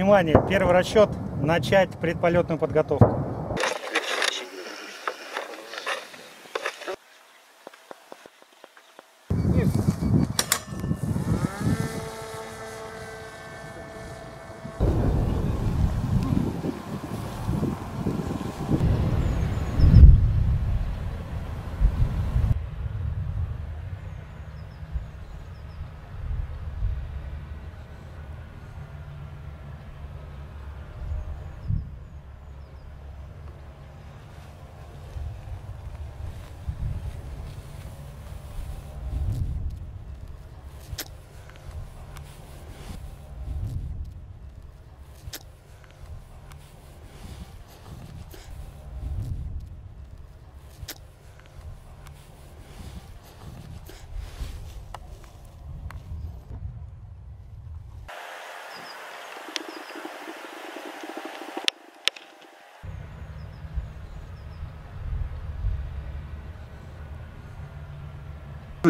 Внимание, первый расчет. Начать предполетную подготовку.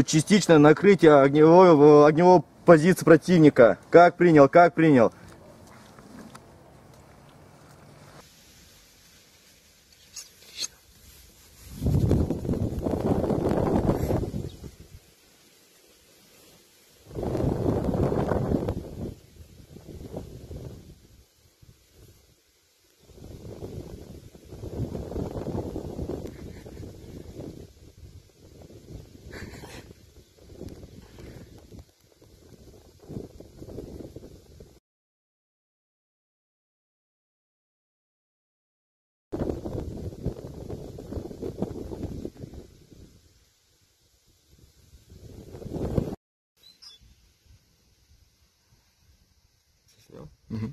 Частичное накрытие огневой, огневой позиции противника. Как принял, как принял. Mm-hmm.